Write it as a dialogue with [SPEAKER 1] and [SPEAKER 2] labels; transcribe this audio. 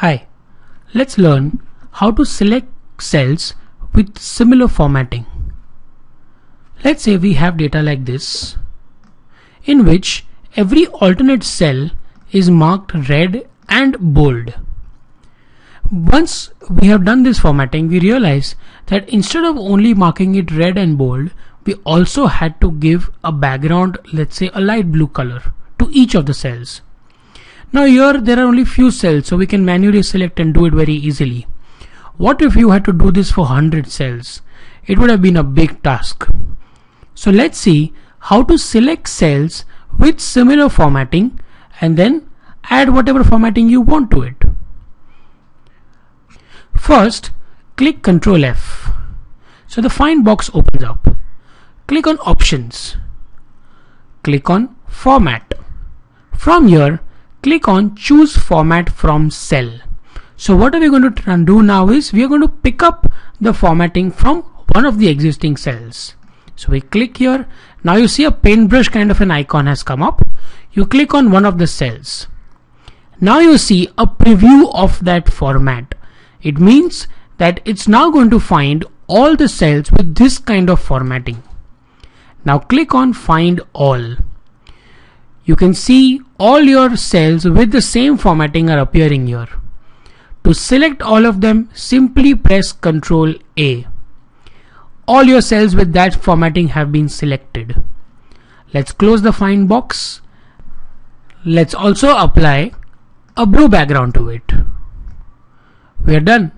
[SPEAKER 1] Hi, let's learn how to select cells with similar formatting. Let's say we have data like this in which every alternate cell is marked red and bold. Once we have done this formatting, we realize that instead of only marking it red and bold, we also had to give a background, let's say a light blue color to each of the cells. Now here there are only few cells so we can manually select and do it very easily. What if you had to do this for 100 cells? It would have been a big task. So let's see how to select cells with similar formatting and then add whatever formatting you want to it. First click Ctrl F. So the find box opens up. Click on options. Click on format. From here click on choose format from cell. So what are we going to do now is we are going to pick up the formatting from one of the existing cells. So we click here. Now you see a paintbrush kind of an icon has come up. You click on one of the cells. Now you see a preview of that format. It means that it's now going to find all the cells with this kind of formatting. Now click on find all you can see all your cells with the same formatting are appearing here. To select all of them, simply press Ctrl A. All your cells with that formatting have been selected. Let's close the find box. Let's also apply a blue background to it. We are done.